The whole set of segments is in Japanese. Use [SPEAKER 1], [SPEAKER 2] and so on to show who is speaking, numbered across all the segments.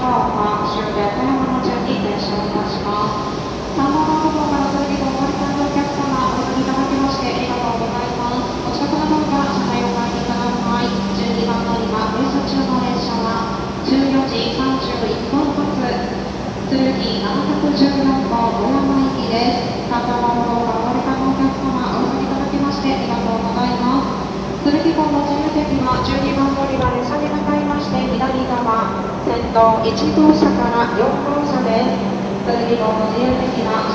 [SPEAKER 1] 方は終電小山町に停車いたします。まもなくのガソリンの12番乗り場で下げ向かいまして左側先頭1号車から4号車です。自由的な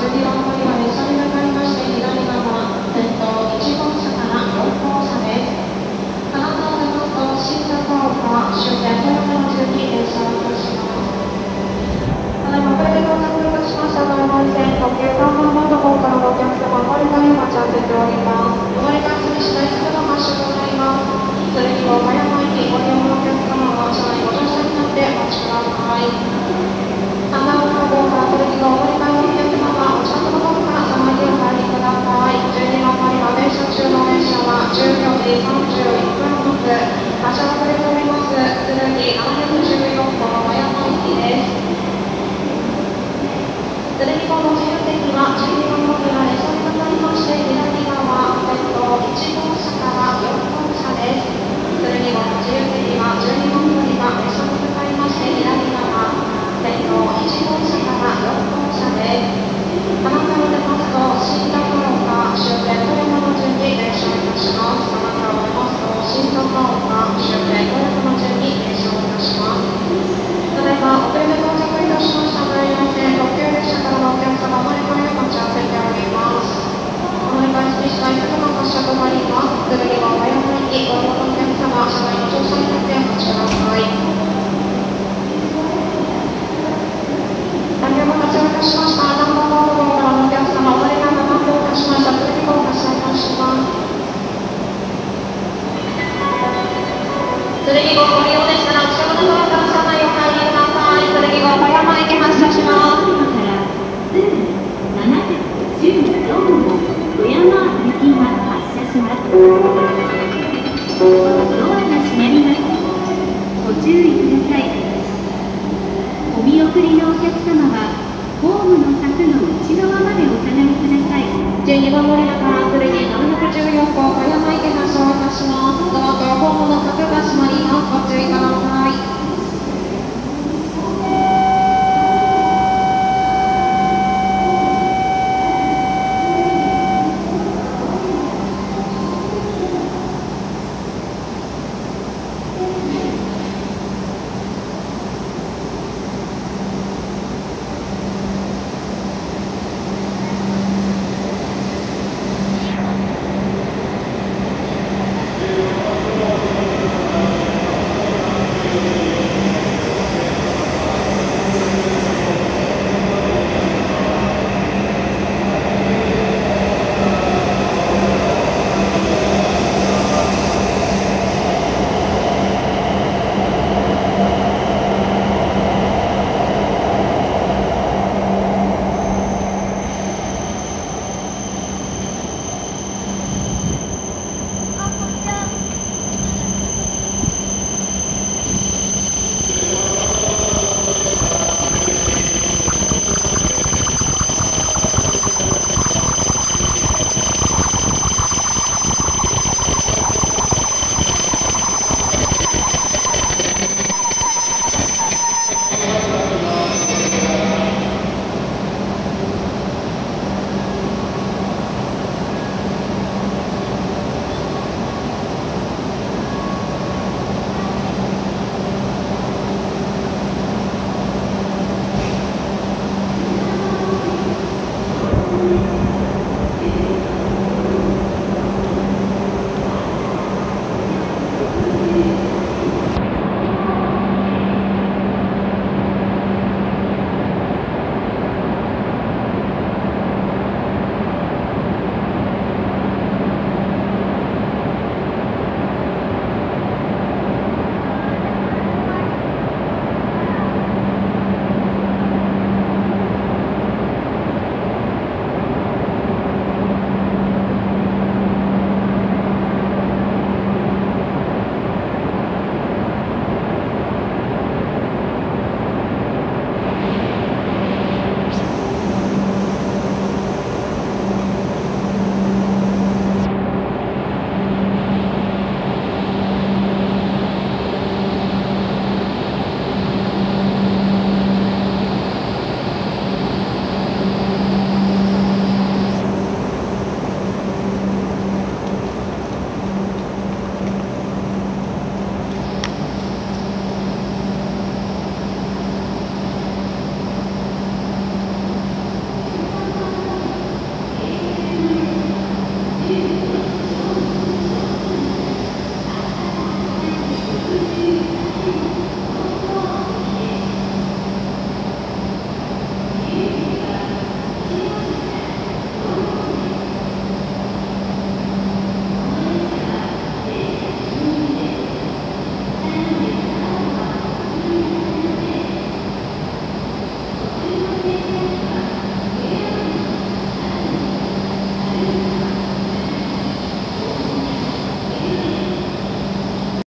[SPEAKER 1] Thank you. 送りのお客様はホームの柵の内側までお下がりください。12番乗りに714号山しますドアとホームの柵が閉まります。